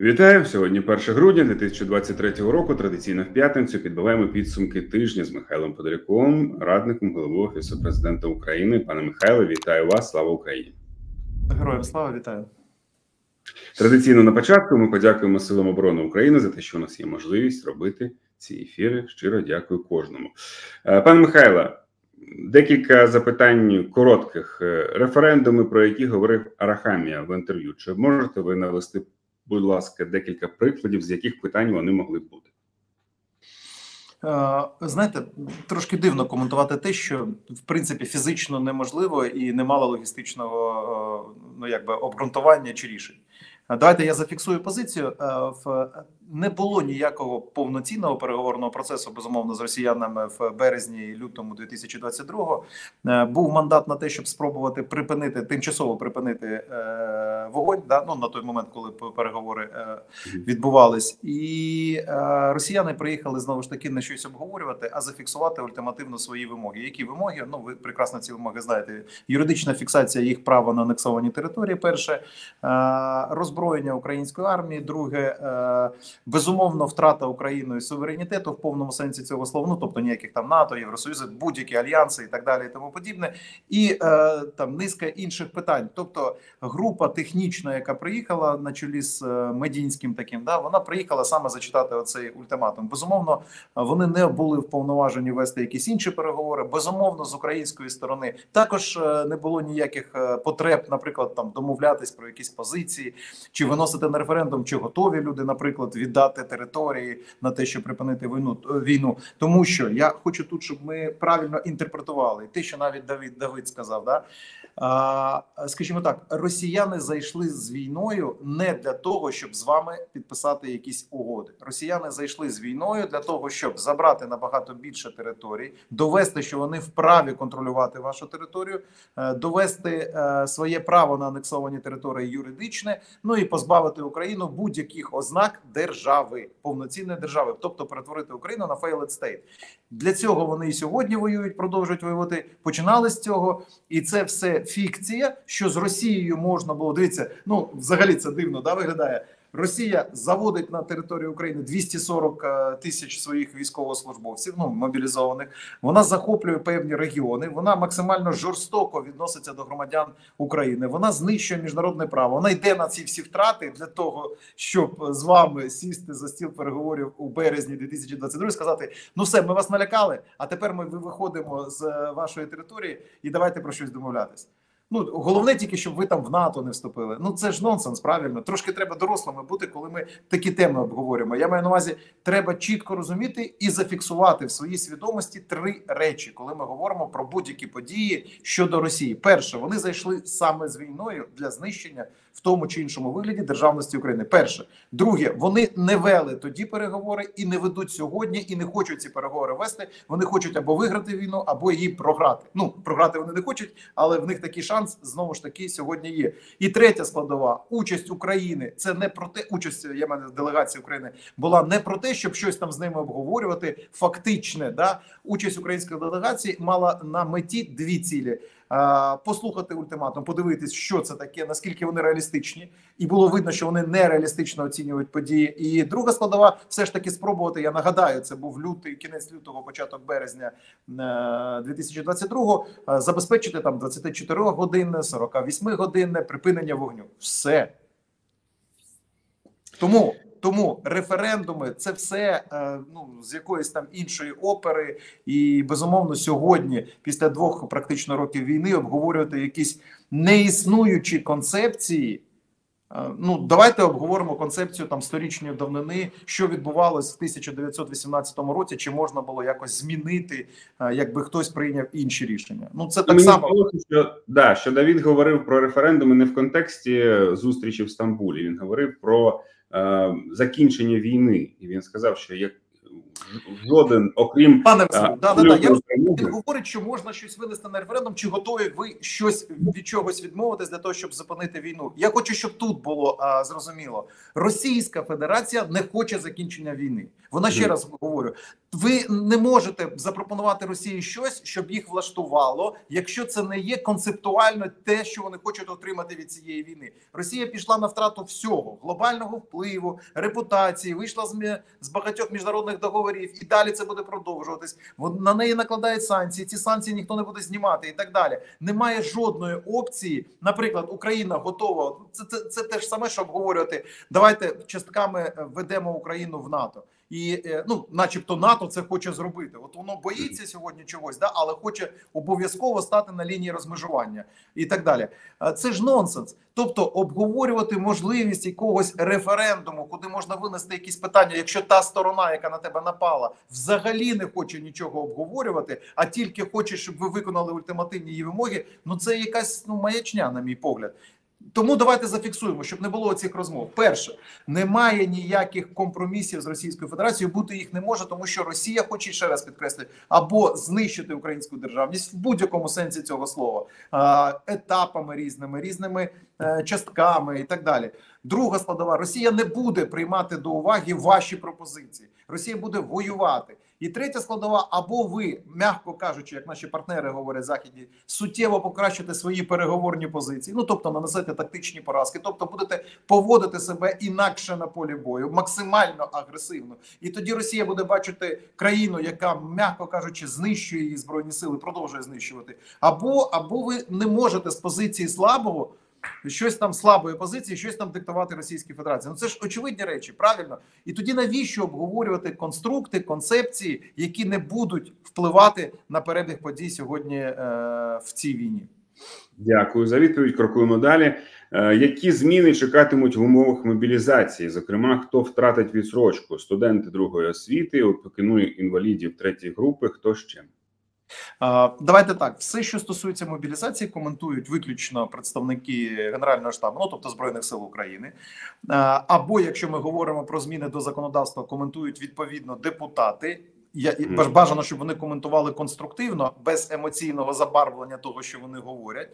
Вітаю сьогодні 1 грудня 2023 року. Традиційно в п'ятницю підбиваємо підсумки тижня з Михайлом Подоряком, радником голови офісу президента України. Пане Михайле, вітаю вас! Слава Україні! Героям слава вітаю! Традиційно на початку ми подякуємо силам оборони України за те, що у нас є можливість робити ці ефіри. Щиро дякую кожному, е, пане Михайле. Декілька запитань коротких референдуми, про які говорив Арахамія в інтерв'ю. Чи можете ви навести будь ласка, декілька прикладів, з яких питань вони могли б бути. Е, знаєте, трошки дивно коментувати те, що в принципі фізично неможливо і немало логістичного е, ну якби обґрунтування чи рішень. Давайте я зафіксую позицію. Е, не було ніякого повноцінного переговорного процесу безумовно з росіянами в березні і лютому 2022-го. Е, був мандат на те, щоб спробувати припинити тимчасово припинити е, вогонь. Да? Ну на той момент, коли переговори відбувались, і росіяни приїхали знову ж таки не щось обговорювати, а зафіксувати ультимативно свої вимоги. Які вимоги? Ну ви прекрасно ці вимоги знаєте. Юридична фіксація їх права на анексовані території. Перше роз озброєння української армії. Друге, е, безумовно, втрата Україною суверенітету в повному сенсі цього слова. Ну тобто ніяких там НАТО, Євросоюзу, будь-які альянси і так далі, і тому подібне, і е, там низка інших питань. Тобто, група технічна, яка приїхала на чолі з е, медінським таким, да вона приїхала саме зачитати оцей ультиматум. Безумовно, вони не були вповноважені вести якісь інші переговори. Безумовно, з української сторони також не було ніяких потреб, наприклад, там домовлятись про якісь позиції чи виносити на референдум, чи готові люди, наприклад, віддати території на те, щоб припинити війну війну. Тому що я хочу тут, щоб ми правильно інтерпретували те, що навіть Давид Давид сказав, да скажімо так, росіяни зайшли з війною не для того, щоб з вами підписати якісь угоди. Росіяни зайшли з війною для того, щоб забрати набагато більше територій, довести, що вони вправі контролювати вашу територію, е, довести е, своє право на анексовані території юридичне, ну і позбавити Україну будь-яких ознак держави, повноцінної держави, тобто перетворити Україну на failed state. Для цього вони і сьогодні воюють, продовжують воювати. Починали з цього, і це все фікція, що з Росією можна було дивіться. Ну взагалі це дивно да виглядає. Росія заводить на територію України 240 е, тисяч своїх військовослужбовців, ну мобілізованих. Вона захоплює певні регіони. Вона максимально жорстоко відноситься до громадян України. Вона знищує міжнародне право. Вона йде на ці всі втрати для того, щоб з вами сісти за стіл переговорів у березні 2022 і сказати: ну все, ми вас налякали. А тепер ми виходимо з вашої території і давайте про щось домовлятись. Ну головне тільки, щоб ви там в НАТО не вступили. Ну це ж нонсенс, правильно. Трошки треба дорослими бути, коли ми такі теми обговорюємо. Я маю на увазі, треба чітко розуміти і зафіксувати в своїй свідомості три речі, коли ми говоримо про будь-які події щодо Росії. Перше, вони зайшли саме з війною для знищення в тому чи іншому вигляді державності України. Перше, друге, вони не вели тоді переговори і не ведуть сьогодні, і не хочуть ці переговори вести. Вони хочуть або виграти війну, або її програти. Ну програти вони не хочуть, але в них такий шанс знову ж таки сьогодні є. І третя складова участь України. Це не про те, участь я мене делегації України була не про те, щоб щось там з ними обговорювати. Фактичне да участь української делегації мала на меті дві цілі послухати ультиматум, подивитись, що це таке, наскільки вони реалістичні, і було видно, що вони нереалістично оцінюють події. І друга складова, все ж таки, спробувати. Я нагадаю, це був лютий, кінець лютого, початок березня 2022-го, е, Забезпечити там 24 годинне, 48 годинне припинення вогню. Все тому. Тому референдуми це все е, ну з якоїсь там іншої опери, і безумовно сьогодні, після двох практично років війни, обговорювати якісь неіснуючі концепції. Е, ну, давайте обговоримо концепцію там сторічної давнини, що відбувалось в 1918 році, чи можна було якось змінити, е, якби хтось прийняв інші рішення. Ну це так Мені само здалося, що да що Давід говорив про референдуми не в контексті зустрічі в Стамбулі. Він говорив про закінчення війни, і він сказав, що як жоден, окрім пане да, да, да, я він говорить, що можна щось винести на референдум, чи готові ви щось від чогось відмовитись для того, щоб зупинити війну? Я хочу, щоб тут було а, зрозуміло. Російська Федерація не хоче закінчення війни. Вона ще раз говорю: ви не можете запропонувати Росії щось, щоб їх влаштувало, якщо це не є концептуально те, що вони хочуть отримати від цієї війни. Росія пішла на втрату всього глобального впливу, репутації, вийшла з, з багатьох міжнародних договорів, і далі це буде продовжуватись. на неї накладають санкції. Ці санкції ніхто не буде знімати, і так далі. Немає жодної опції. Наприклад, Україна готова. Це це, це те ж саме, що обговорювати. Давайте частками ведемо Україну в НАТО і е, ну, начебто, НАТО це хоче зробити. От воно боїться сьогодні чогось, да, але хоче обов'язково стати на лінії розмежування і так далі. Це ж нонсенс. Тобто обговорювати можливість якогось референдуму, куди можна винести якісь питання, якщо та сторона, яка на тебе напала, взагалі не хоче нічого обговорювати, а тільки хоче, щоб ви виконали ультимативні її вимоги. Ну це якась ну маячня, на мій погляд. Тому давайте зафіксуємо, щоб не було цих розмов. Перше, немає ніяких компромісів з Російською Федерацією, бути їх не може, тому що Росія хоче ще раз підкреслити або знищити українську державність в будь-якому сенсі цього слова, етапами різними, різними е, частками і так далі. Друга складова Росія не буде приймати до уваги ваші пропозиції. Росія буде воювати. І третя складова, або ви, м'яко кажучи, як наші партнери говорять західні, суттєво покращите свої переговорні позиції, ну тобто нанесете тактичні поразки, тобто будете поводити себе інакше на полі бою, максимально агресивно. І тоді Росія буде бачити країну, яка, м'яко кажучи, знищує її збройні сили, продовжує знищувати. Або або ви не можете з позиції слабого щось там слабої позиції, щось там диктувати Російській Федерації. Ну це ж очевидні речі, правильно. І тоді навіщо обговорювати конструкти, концепції, які не будуть впливати на перебіг подій сьогодні е, в цій війні? Дякую за відповідь. Крокуємо далі. Е, які зміни чекатимуть в умовах мобілізації? Зокрема, хто втратить відсрочку? Студенти другої освіти, покинули інвалідів третьої групи, хто ще? Давайте так, все, що стосується мобілізації, коментують виключно представники Генерального штабу, ну тобто збройних сил України. Або якщо ми говоримо про зміни до законодавства, коментують відповідно депутати. Я бажано, щоб вони коментували конструктивно без емоційного забарвлення того, що вони говорять.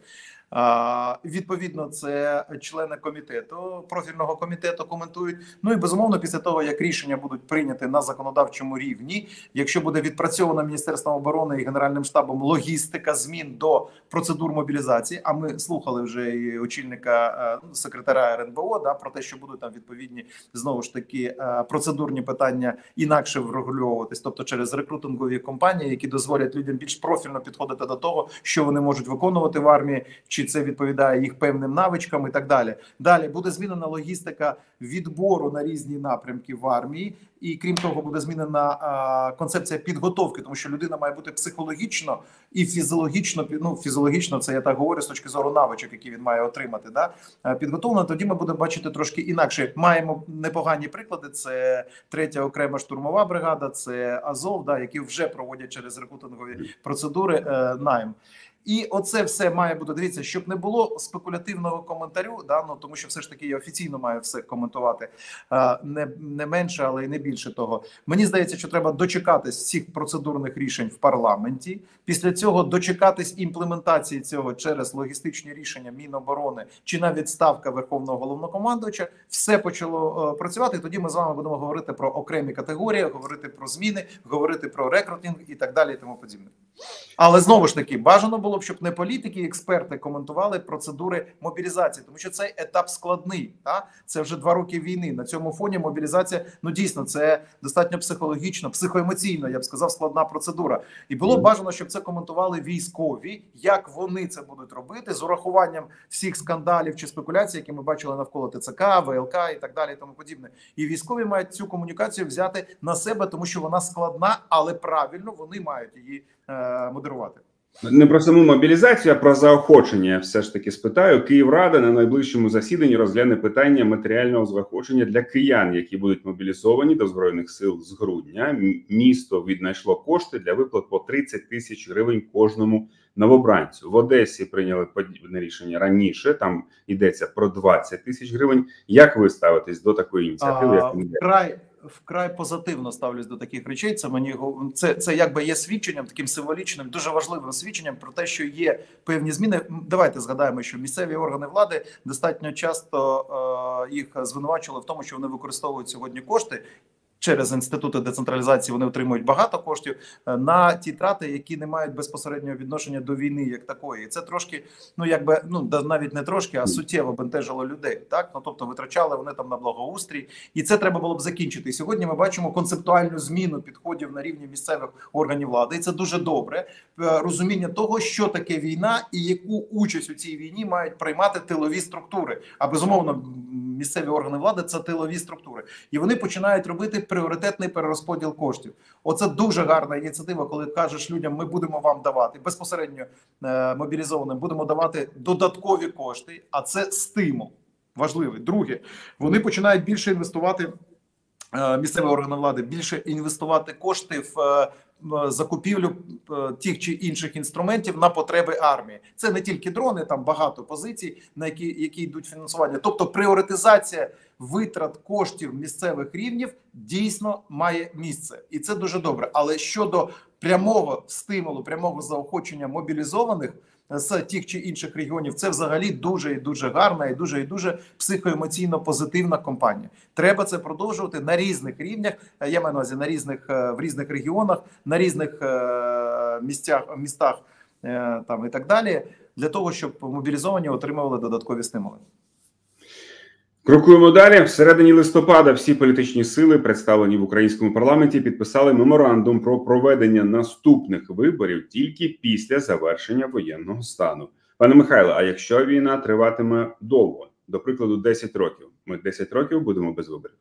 Відповідно, це члени комітету профільного комітету коментують. Ну і безумовно, після того як рішення будуть прийняті на законодавчому рівні, якщо буде відпрацьована міністерством оборони і генеральним штабом логістика змін до процедур мобілізації. А ми слухали вже і очільника е, секретаря РНБО да про те, що будуть там відповідні знову ж таки е, процедурні питання інакше врегульовуватись, тобто через рекрутингові компанії, які дозволять людям більш профільно підходити до того, що вони можуть виконувати в армії чи це відповідає їх певним навичкам і так далі. Далі буде змінена логістика відбору на різні напрямки в армії, і крім того, буде змінена а, концепція підготовки, тому що людина має бути психологічно і фізіологічно ну, фізіологічно, це я так говорю з точки зору навичок, які він має отримати. Да підготовлено. Тоді ми будемо бачити трошки інакше. Маємо непогані приклади. Це третя окрема штурмова бригада, це Азов, да які вже проводять через рекрутингові процедури е, найм. І оце все має бути дивіться, щоб не було спекулятивного коментарю. Да, ну, тому що все ж таки я офіційно маю все коментувати не не менше, але й не більше того. Мені здається, що треба дочекатись всіх процедурних рішень в парламенті. Після цього дочекатись імплементації цього через логістичні рішення Міноборони чи навіть ставка Верховного головнокомандувача. Все почало працювати. і Тоді ми з вами будемо говорити про окремі категорії, говорити про зміни, говорити про рекрутинг і так далі. і Тому подібне. Але знову ж таки бажано було б, щоб не політики, експерти коментували процедури мобілізації, тому що цей етап складний. Та це вже два роки війни. На цьому фоні мобілізація ну дійсно це достатньо психологічно, психоемоційно, я б сказав, складна процедура. І було б бажано, щоб це коментували військові, як вони це будуть робити з урахуванням всіх скандалів чи спекуляцій, які ми бачили навколо ТЦК, ВЛК і так далі. і Тому подібне. І військові мають цю комунікацію взяти на себе, тому що вона складна, але правильно вони мають її е, модерувати. Не про саму мобілізацію, а про заохочення. я Все ж таки спитаю. Київрада на найближчому засіданні розгляне питання матеріального заохочення для киян, які будуть мобілізовані до збройних сил з грудня. Місто віднайшло кошти для виплат по 30 тисяч гривень кожному новобранцю. В Одесі прийняли подібне рішення раніше. Там йдеться про 20 тисяч гривень. Як ви ставитесь до такої ініціативи? А, край вкрай позитивно ставлюсь до таких речей. Це мені це, це якби є свідченням, таким символічним, дуже важливим свідченням про те, що є певні зміни. Давайте згадаємо, що місцеві органи влади достатньо часто е, їх звинувачували в тому, що вони використовують сьогодні кошти через інститути децентралізації вони отримують багато коштів е, на ті трати, які не мають безпосереднього відношення до війни, як такої. І це трошки, ну якби ну навіть не трошки, а суттєво бентежило людей. Так ну тобто витрачали вони там на благоустрій, і це треба було б закінчити. І сьогодні ми бачимо концептуальну зміну підходів на рівні місцевих органів влади. І це дуже добре. Е, розуміння того, що таке війна і яку участь у цій війні мають приймати тилові структури. А безумовно, місцеві органи влади це тилові структури, і вони починають робити пріоритетний перерозподіл коштів. Оце дуже гарна ініціатива, коли кажеш людям, ми будемо вам давати безпосередньо е, мобілізованим, будемо давати додаткові кошти, а це стимул важливий. Друге, вони починають більше інвестувати. Е, місцеві органи влади більше інвестувати кошти в е, закупівлю е, тих чи інших інструментів на потреби армії. Це не тільки дрони, там багато позицій, на які які йдуть фінансування. Тобто пріоритизація витрат коштів місцевих рівнів дійсно має місце, і це дуже добре. Але щодо прямого стимулу, прямого заохочення мобілізованих з тих чи інших регіонів, це взагалі дуже і дуже гарна і дуже і дуже психоемоційно позитивна компанія. Треба це продовжувати на різних рівнях. Я маю на увазі на різних е, в різних регіонах, на різних е, місцях містах е, там і так далі, для того, щоб мобілізовані отримували додаткові стимули. Крокуємо далі. Всередині листопада всі політичні сили, представлені в українському парламенті, підписали меморандум про проведення наступних виборів тільки після завершення воєнного стану. Пане Михайло, а якщо війна триватиме довго, до прикладу, 10 років, ми 10 років будемо без виборів.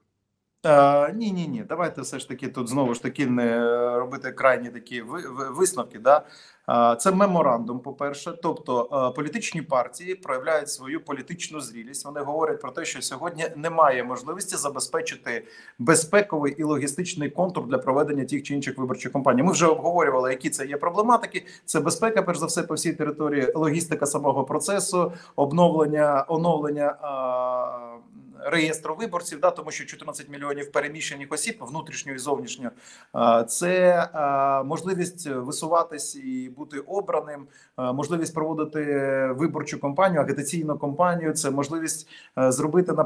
Е, ні, ні, ні. Давайте все ж таки тут знову ж таки не робити крайні такі висновки. Да? Е, це меморандум. По перше, тобто е, політичні партії проявляють свою політичну зрілість. Вони говорять про те, що сьогодні немає можливості забезпечити безпековий і логістичний контур для проведення тих чи інших виборчих кампаній. Ми вже обговорювали, які це є проблематики. Це безпека, перш за все, по всій території, логістика самого процесу, обновлення оновлення реєстру виборців, да, тому що 14 мільйонів переміщених осіб внутрішньо і зовнішньо це можливість висуватись і бути обраним, можливість проводити виборчу кампанію, агітаційну кампанію. Це можливість зробити на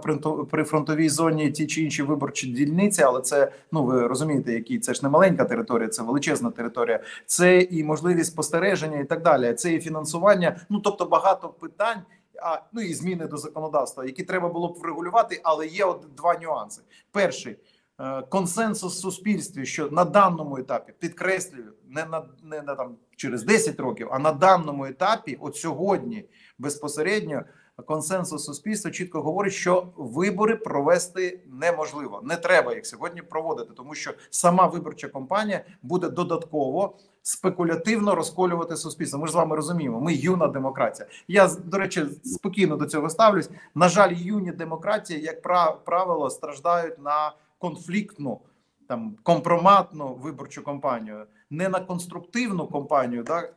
прифронтовій зоні ті чи інші виборчі дільниці, але це ну ви розумієте, які це ж не маленька територія, це величезна територія. Це і можливість спостереження, і так далі. Це і фінансування. Ну тобто багато питань а ну і зміни до законодавства, які треба було б врегулювати, але є от два нюанси. Перший е, консенсус в суспільстві, що на даному етапі підкреслюю, не на не на там через 10 років, а на даному етапі, от сьогодні безпосередньо консенсус суспільства чітко говорить, що вибори провести неможливо. Не треба їх сьогодні проводити, тому що сама виборча кампанія буде додатково спекулятивно розколювати суспільство. Ми ж з вами розуміємо. Ми юна демократія. Я до речі спокійно до цього ставлюсь. На жаль, юні демократії, як правило, страждають на конфліктну там компроматну виборчу кампанію, не на конструктивну компанію. Так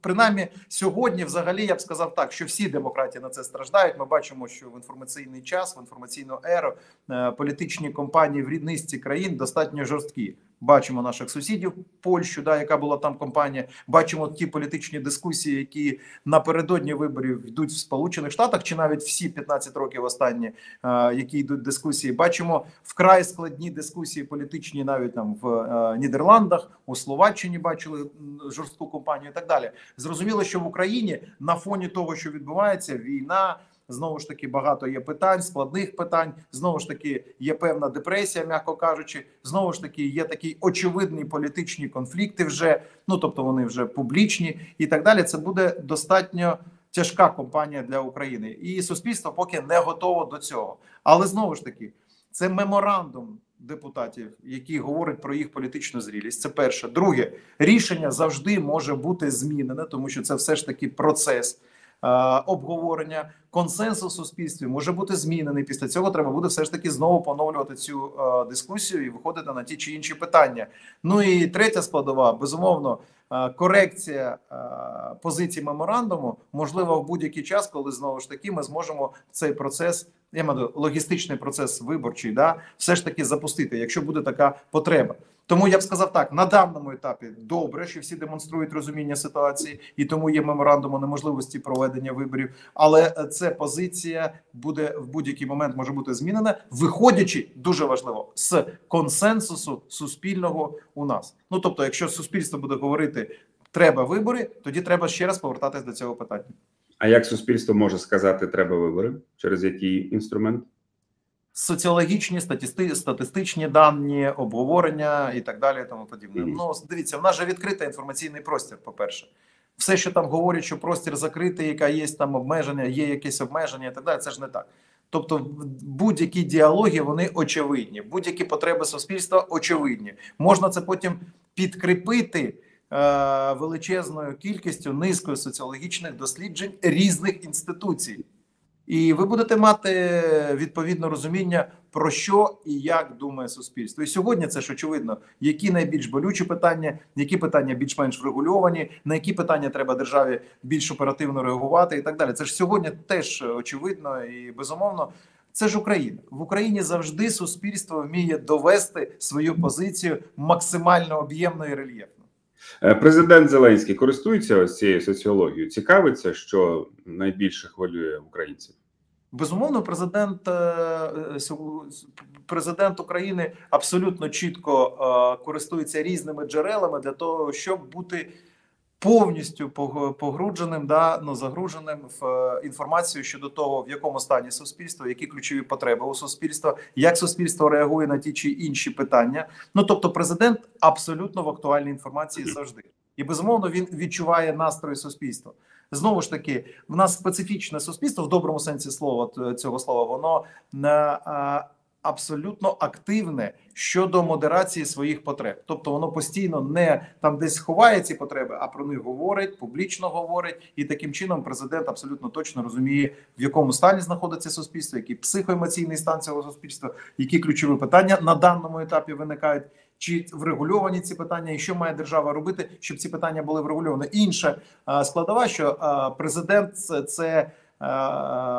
принаймні сьогодні, взагалі, я б сказав так, що всі демократії на це страждають. Ми бачимо, що в інформаційний час, в інформаційну еру е, політичні компанії в ріднисті країн достатньо жорсткі. Бачимо наших сусідів Польщу, да, яка була там компанія. Бачимо ті політичні дискусії, які напередодні виборів йдуть в Сполучених Штатах, чи навіть всі 15 років останні, е, які йдуть дискусії. Бачимо вкрай складні дискусії політичні, навіть там в е, Нідерландах, у Словаччині бачили жорстку компанію. і Так далі, зрозуміло, що в Україні на фоні того, що відбувається, війна. Знову ж таки, багато є питань, складних питань. Знову ж таки, є певна депресія, м'яко кажучи. Знову ж таки, є такі очевидні політичні конфлікти, вже ну тобто вони вже публічні і так далі. Це буде достатньо тяжка компанія для України, і суспільство поки не готово до цього. Але знову ж таки, це меморандум депутатів, які говорять про їх політичну зрілість. Це перше. Друге рішення завжди може бути змінене, тому що це все ж таки процес. Е, обговорення, консенсус у суспільстві може бути змінений. Після цього треба буде все ж таки знову поновлювати цю е, дискусію і виходити на ті чи інші питання. Ну і третя складова безумовно. Е, корекція позиції меморандуму можливо в будь-який час, коли знову ж таки ми зможемо цей процес, я маю логістичний процес виборчий, да все ж таки запустити, якщо буде така потреба. Тому я б сказав так: на даному етапі добре, що всі демонструють розуміння ситуації, і тому є меморандум неможливості проведення виборів. Але це позиція буде в будь-який момент може бути змінена, виходячи дуже важливо з консенсусу суспільного у нас. Ну тобто, якщо суспільство буде говорити, треба вибори, тоді треба ще раз повертатись до цього питання. А як суспільство може сказати, треба вибори через який інструмент? Соціологічні статисти, статистичні дані, обговорення і так далі. Тому подібне. Ну дивіться, в нас же відкритий інформаційний простір. По перше, все, що там говорять, що простір закритий, яка є там обмеження, є якісь обмеження і так далі. Це ж не так. Тобто, будь-які діалоги вони очевидні, будь-які потреби суспільства очевидні. Можна це потім підкріпити е, величезною кількістю низкою соціологічних досліджень різних інституцій. І ви будете мати відповідне розуміння, про що і як думає суспільство. І сьогодні це ж очевидно, які найбільш болючі питання, які питання більш-менш врегульовані, на які питання треба державі більш оперативно реагувати, і так далі. Це ж сьогодні теж очевидно і безумовно. Це ж Україна в Україні завжди суспільство вміє довести свою позицію максимально об'ємно і рельєфно. Е, президент Зеленський користується ось цією соціологією. Цікавиться, що найбільше хвилює українців. Безумовно, президент е, е, президент України абсолютно чітко користується різними джерелами для того, щоб бути повністю погрудженим, да ну загруженим в інформацію щодо того, в якому стані суспільство, які ключові потреби у суспільства, як суспільство реагує на ті чи інші питання. Ну тобто, президент абсолютно в актуальній інформації завжди, і безумовно він відчуває настрої суспільства. Знову ж таки, в нас специфічне суспільство в доброму сенсі слова цього слова, воно не абсолютно активне щодо модерації своїх потреб, тобто воно постійно не там десь ховає ці потреби, а про них говорить, публічно говорить, і таким чином президент абсолютно точно розуміє, в якому стані знаходиться суспільство, який психоемоційний стан цього суспільства, які ключові питання на даному етапі виникають. Чи врегульовані ці питання, і що має держава робити, щоб ці питання були врегульовані? Інша складова, що президент це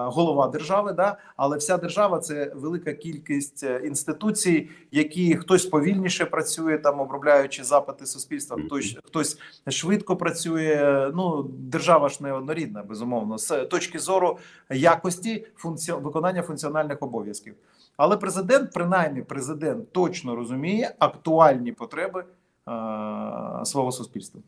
голова держави, да але вся держава це велика кількість е, інституцій, які хтось повільніше працює, там обробляючи запити суспільства, хтось хтось швидко працює. Ну держава ж не однорідна, безумовно, з точки зору якості функці... виконання функціональних обов'язків. Але президент, принаймні, президент точно розуміє актуальні потреби е- свого суспільства.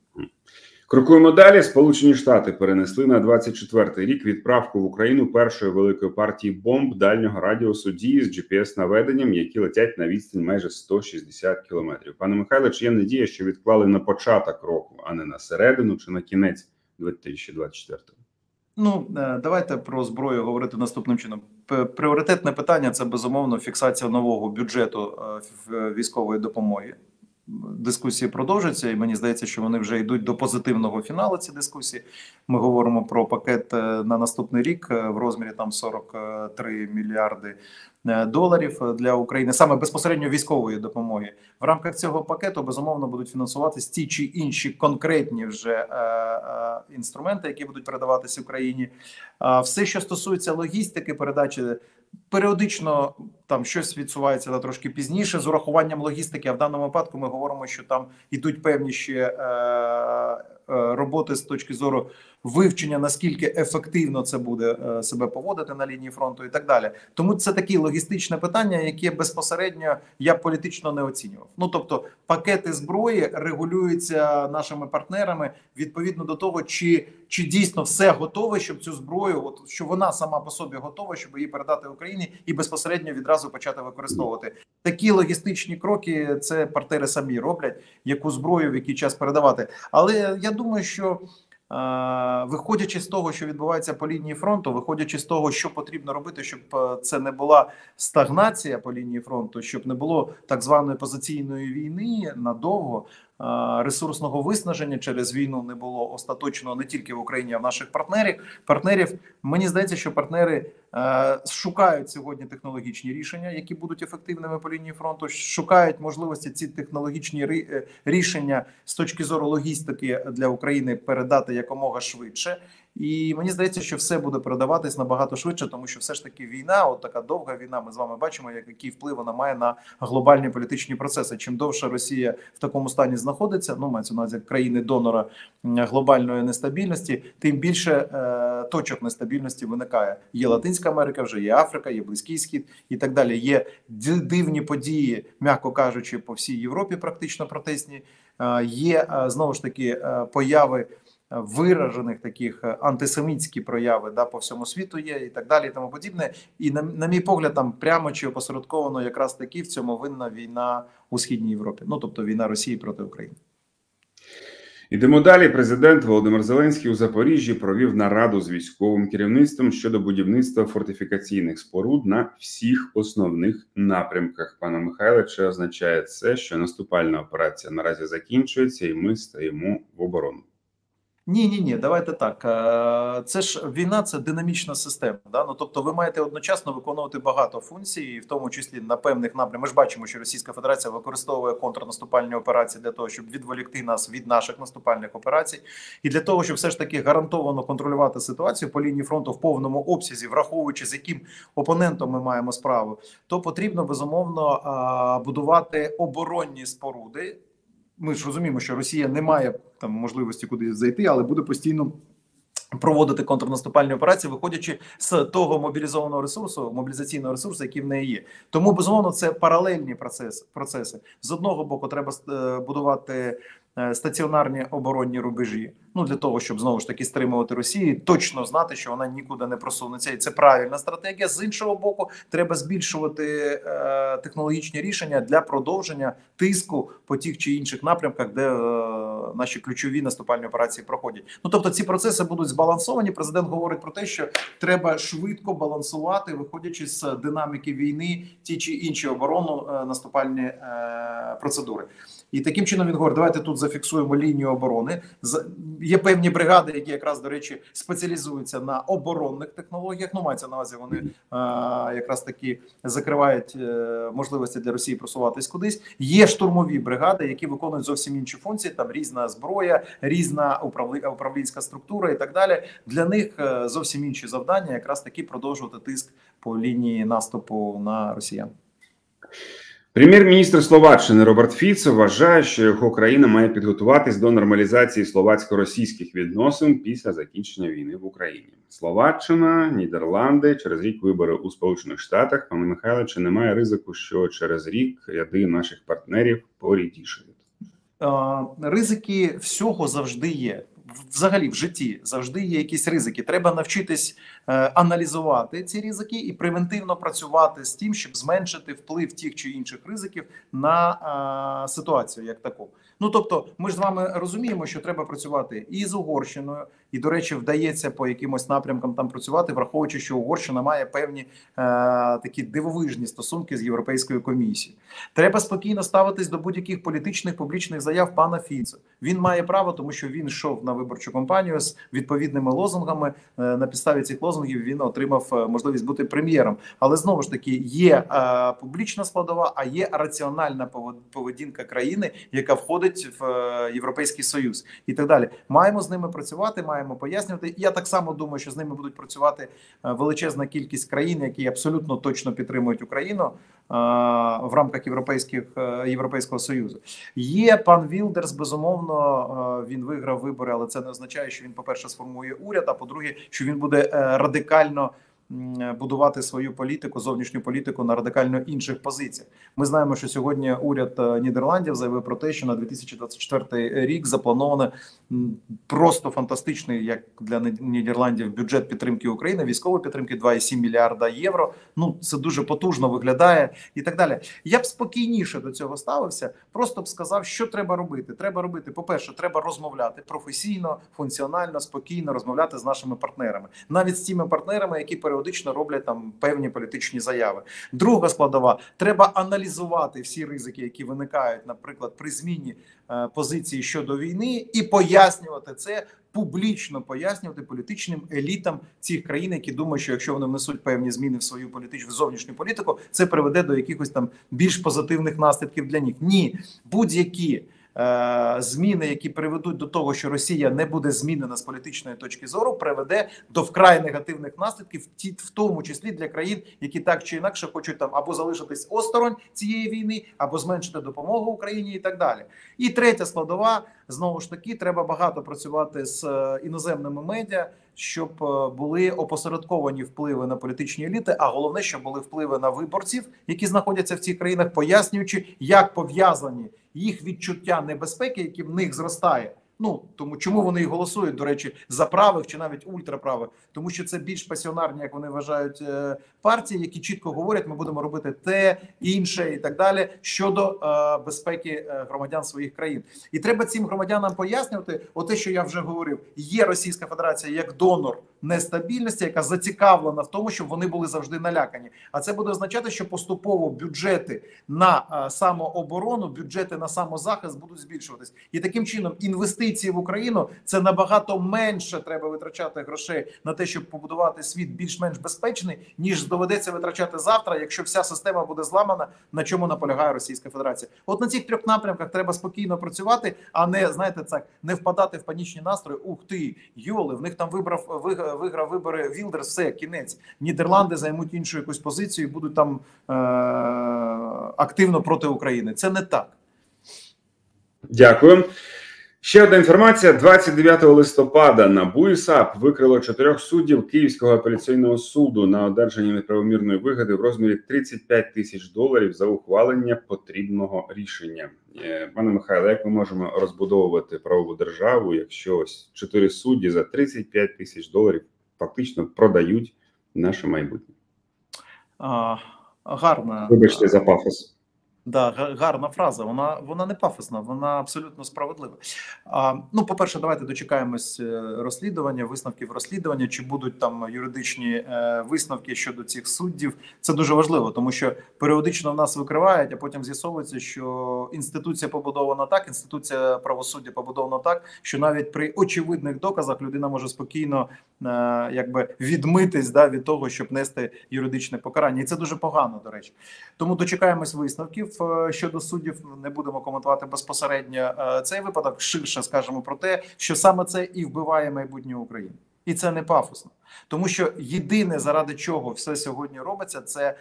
Крокуємо далі. Сполучені Штати перенесли на 24-й рік відправку в Україну першої великої партії бомб дальнього радіусу дії з gps наведенням, які летять на відстань майже 160 кілометрів. Пане Михайло, чи є надія, що відклали на початок року, а не на середину чи на кінець 2024-го? Ну е, давайте про зброю говорити наступним чином. Пріоритетне питання це безумовно фіксація нового бюджету е, військової допомоги дискусії продовжаться, і мені здається, що вони вже йдуть до позитивного фіналу. Ці дискусії. Ми говоримо про пакет е, на наступний рік е, в розмірі там 43 мільярди е, доларів для України, саме безпосередньо військової допомоги. В рамках цього пакету безумовно будуть фінансуватись ті чи інші конкретні вже інструменти, які будуть передаватися Україні. Все, що стосується логістики, передачі Періодично там щось відсувається на трошки пізніше з урахуванням логістики. А в даному випадку ми говоримо, що там ідуть певні ще е, е, роботи з точки зору вивчення, наскільки ефективно це буде е, себе поводити на лінії фронту, і так далі. Тому це такі логістичне питання, яке безпосередньо я політично не оцінював. Ну тобто, пакети зброї регулюються нашими партнерами відповідно до того, чи чи дійсно все готове, щоб цю зброю, от що вона сама по собі готова, щоб її передати Україні і безпосередньо відразу почати використовувати такі логістичні кроки. Це партнери самі роблять, яку зброю в який час передавати. Але я думаю, що Виходячи з того, що відбувається по лінії фронту, виходячи з того, що потрібно робити, щоб е, це не була стагнація по лінії фронту, щоб не було так званої позиційної війни надовго ресурсного виснаження через війну не було остаточно не тільки в Україні, а в наших партнерів. Партнерів мені здається, що партнери е, шукають сьогодні технологічні рішення, які будуть ефективними по лінії фронту. Шукають можливості ці технологічні е, рішення з точки зору логістики для України передати якомога швидше. І мені здається, що все буде передаватись набагато швидше, тому що все ж таки війна, от така довга війна. Ми з вами бачимо, який вплив вона має на глобальні політичні процеси. Чим довше Росія в такому стані знаходиться, ну мається на увазі країни донора глобальної нестабільності, тим більше е, точок нестабільності виникає. Є Латинська Америка, вже є Африка, є Близький Схід і так далі. Є дивні події, м'яко кажучи, по всій Європі, практично протестні. Е, є е, знову ж таки е, появи виражених таких антисемітські прояви да по всьому світу є, і так далі, і тому подібне. І на, на мій погляд, там прямо чи опосередковано якраз таки в цьому винна війна у східній Європі. Ну тобто війна Росії проти України. Ідемо далі. Президент Володимир Зеленський у Запоріжжі провів нараду з військовим керівництвом щодо будівництва фортифікаційних споруд на всіх основних напрямках. Пане Михайле, чи означає це, що наступальна операція наразі закінчується, і ми стаємо в оборону? Ні, ні, ні, давайте так. Е, це ж війна, це динамічна система. Да? Ну тобто, ви маєте одночасно виконувати багато функцій, в тому числі на певних напрямках. Ми ж бачимо, що Російська Федерація використовує контрнаступальні операції для того, щоб відволікти нас від наших наступальних операцій, і для того, щоб все ж таки гарантовано контролювати ситуацію по лінії фронту в повному обсязі, враховуючи з яким опонентом ми маємо справу, то потрібно безумовно будувати оборонні споруди ми ж розуміємо, що Росія не має там можливості кудись зайти, але буде постійно. Проводити контрнаступальні операції, виходячи з того мобілізованого ресурсу, мобілізаційного ресурсу, який в неї є, тому безумовно це паралельні процеси. Процеси з одного боку, треба е, будувати стаціонарні оборонні рубежі. Ну для того, щоб знову ж таки стримувати Росію, точно знати, що вона нікуди не просунеться, і це правильна стратегія. З іншого боку, треба збільшувати е, технологічні рішення для продовження тиску по тих чи інших напрямках, де е, наші ключові наступальні операції проходять. Ну тобто, ці процеси будуть збалансовані. Президент говорить про те, що треба швидко балансувати, виходячи з динаміки війни, ті чи інші оборону е, наступальні е, процедури. І таким чином він говорить, давайте тут зафіксуємо лінію оборони. Є певні бригади, які якраз до речі спеціалізуються на оборонних технологіях. Ну мається на увазі, вони а, якраз таки закривають е, можливості для Росії просуватись кудись. Є штурмові бригади, які виконують зовсім інші функції. Там різна зброя, різна управлінська структура і так далі. Для них е, зовсім інші завдання, якраз таки продовжувати тиск по лінії наступу на росіян. Прем'єр-міністр Словаччини Роберт Фіцо вважає, що його країна має підготуватись до нормалізації словацько-російських відносин після закінчення війни в Україні. Словаччина, Нідерланди через рік вибори у Сполучених Штатах. Пане Михайло, чи немає ризику, що через рік ряди наших партнерів порідішають? Ризики всього завжди є взагалі в житті завжди є якісь ризики. Треба навчитись е, аналізувати ці ризики і превентивно працювати з тим, щоб зменшити вплив тих чи інших ризиків на е, ситуацію як таку. Ну тобто, ми ж з вами розуміємо, що треба працювати і з Угорщиною, і до речі, вдається по якимось напрямкам там працювати, враховуючи, що Угорщина має певні е, такі дивовижні стосунки з європейською комісією. Треба спокійно ставитись до будь-яких політичних публічних заяв пана Фіцо. Він має право, тому що він йшов на виборчу кампанію з відповідними лозунгами. Е, на підставі цих лозунгів він отримав е, можливість бути прем'єром. Але знову ж таки є е, публічна складова, а є раціональна поведінка країни, яка входить в е, європейський союз, і так далі. Маємо з ними працювати. Маємо пояснювати. Я так само думаю, що з ними будуть працювати е, величезна кількість країн, які абсолютно точно підтримують Україну е, в рамках європейських європейського союзу. Є пан Вілдерс. Безумовно, він виграв вибори, але це не означає, що він, по перше, сформує уряд. А по-друге, що він буде радикально будувати свою політику, зовнішню політику на радикально інших позиціях. Ми знаємо, що сьогодні уряд е, Нідерландів заявив про те, що на 2024 рік заплановано просто фантастичний, як для Нідерландів, бюджет підтримки України, військової підтримки 2,7 мільярда євро. Ну це дуже потужно виглядає і так далі. Я б спокійніше до цього ставився. Просто б сказав, що треба робити. Треба робити. По перше, треба розмовляти професійно, функціонально, спокійно розмовляти з нашими партнерами, навіть з тими партнерами, які пере періодично роблять там певні політичні заяви. Друга складова треба аналізувати всі ризики, які виникають, наприклад, при зміні е, позиції щодо війни, і пояснювати це. Публічно пояснювати політичним елітам цих країн, які думають, що якщо вони внесуть певні зміни в свою політичну зовнішню політику, це приведе до якихось там більш позитивних наслідків для них. Ні, будь-які зміни, які приведуть до того, що Росія не буде змінена з політичної точки зору, приведе до вкрай негативних наслідків, в тому числі для країн, які так чи інакше хочуть там або залишитись осторонь цієї війни, або зменшити допомогу Україні, і так далі. І третя складова знову ж таки треба багато працювати з е, іноземними медіа, щоб е, були опосередковані впливи на політичні еліти. А головне, щоб були впливи на виборців, які знаходяться в цих країнах, пояснюючи, як пов'язані їх відчуття небезпеки, які в них зростає. Ну тому чому вони і голосують, до речі, за правих чи навіть ультраправих, тому що це більш пасіонарні, як вони вважають, е, партії, які чітко говорять, ми будемо робити те, інше і так далі щодо е, безпеки е, громадян своїх країн. І треба цим громадянам пояснювати, оте, що я вже говорив, є Російська Федерація як донор нестабільності, яка зацікавлена в тому, щоб вони були завжди налякані. А це буде означати, що поступово бюджети на самооборону, бюджети на самозахист будуть збільшуватись, і таким чином інвестиції в Україну це набагато менше треба витрачати грошей на те, щоб побудувати світ більш-менш безпечний, ніж доведеться витрачати завтра, якщо вся система буде зламана, на чому наполягає Російська Федерація. От на цих трьох напрямках треба спокійно працювати, а не знаєте, так не впадати в панічні настрої. Ух ти, йоли, в них там вибрав виграв вибори Вілдерс, все кінець. Нідерланди займуть іншу якусь позицію, і будуть там е- активно проти України. Це не так. Дякую. Ще одна інформація: 29 листопада НАБУ і САП викрило чотирьох суддів Київського апеляційного суду на одержанні неправомірної вигоди в розмірі 35 тисяч доларів за ухвалення потрібного рішення. Е, пане Михайло, як ми можемо розбудовувати правову державу, якщо ось чотири судді за 35 тисяч доларів фактично продають наше майбутнє? А, Гарна вибачте за пафос. Да, гарна фраза. Вона вона не пафосна, вона абсолютно справедлива. А, Ну, по перше, давайте дочекаємось е, розслідування, висновків розслідування. Чи будуть там юридичні е, висновки щодо цих суддів? Це дуже важливо, тому що періодично в нас викривають, а потім з'ясовується, що інституція побудована так, інституція правосуддя побудована так, що навіть при очевидних доказах людина може спокійно е, якби відмитись да, від того, щоб нести юридичне покарання, і це дуже погано. До речі, тому дочекаємось висновків. Е, щодо суддів не будемо коментувати безпосередньо е, цей випадок. Ширше скажемо про те, що саме це і вбиває майбутнє України, і це не пафосно. Тому що єдине, заради чого все сьогодні робиться, це е,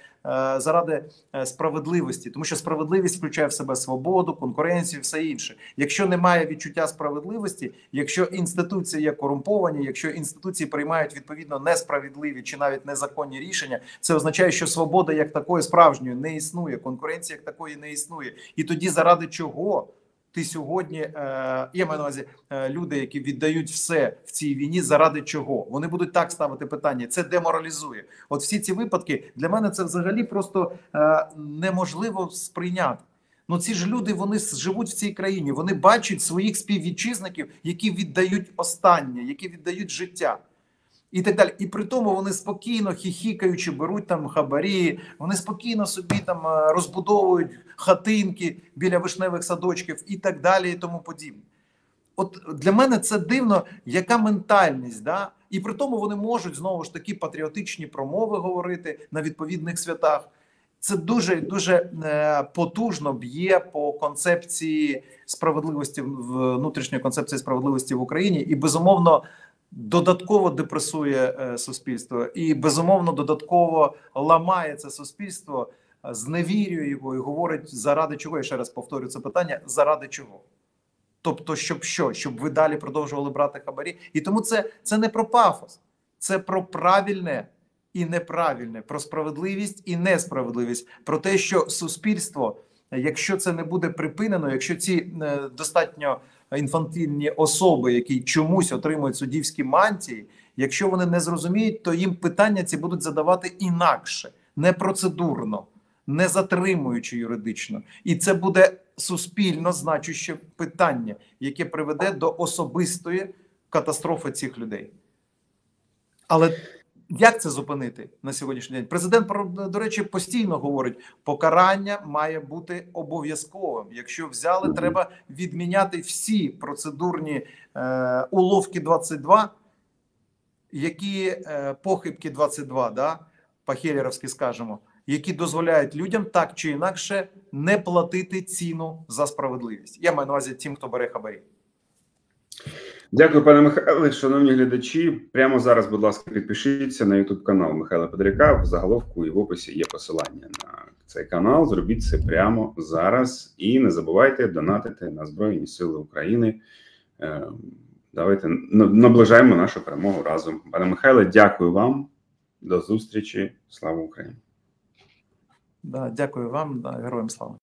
заради е, справедливості, тому що справедливість включає в себе свободу, конкуренцію, все інше. Якщо немає відчуття справедливості, якщо інституції є корумповані, якщо інституції приймають відповідно несправедливі чи навіть незаконні рішення, це означає, що свобода як такої справжньої не існує, конкуренція як такої не існує, і тоді заради чого? Ти сьогодні е, я маю на увазі е, люди, які віддають все в цій війні, заради чого вони будуть так ставити питання. Це деморалізує. От всі ці випадки для мене це взагалі просто е, неможливо сприйняти. Ну ці ж люди вони живуть в цій країні. Вони бачать своїх співвітчизників, які віддають останнє, які віддають життя і так далі. І при тому вони спокійно хіхікаючи, беруть там хабарі, вони спокійно собі там е, розбудовують хатинки біля вишневих садочків і так далі, і тому подібне. От для мене це дивно, яка ментальність, да? і при тому вони можуть знову ж таки патріотичні промови говорити на відповідних святах. Це дуже дуже е, потужно б'є по концепції справедливості внутрішньої концепції справедливості в Україні, і безумовно додатково депресує е, суспільство і безумовно додатково ламає це суспільство, е, зневірює його і говорить заради чого. Я ще раз повторю це питання: заради чого? Тобто, щоб що? Щоб ви далі продовжували брати хабарі, і тому це, це не про пафос, це про правильне. І неправильне про справедливість і несправедливість, про те, що суспільство, якщо це не буде припинено, якщо ці е, достатньо інфантильні особи, які чомусь отримують суддівські мантії. Якщо вони не зрозуміють, то їм питання ці будуть задавати інакше, не процедурно, не затримуючи юридично, і це буде суспільно значуще питання, яке приведе до особистої катастрофи цих людей. Але як це зупинити на сьогоднішній день? Президент до речі постійно говорить: покарання має бути обов'язковим. Якщо взяли, треба відміняти всі процедурні е, уловки 22, які е, похибки 22, да, по-хелєровськи скажемо, які дозволяють людям так чи інакше не платити ціну за справедливість. Я маю на увазі тим, хто бере хабарі. Дякую, пане Михайле. Шановні глядачі. Прямо зараз, будь ласка, підпишіться на YouTube канал Михайла Подряка. В заголовку і в описі є посилання на цей канал. Зробіть це прямо зараз і не забувайте донатити на Збройні Сили України. Е, Давайте наближаємо нашу перемогу разом. Пане Михайле, дякую вам. До зустрічі. Слава Україні! Да, дякую вам, да, героям слава.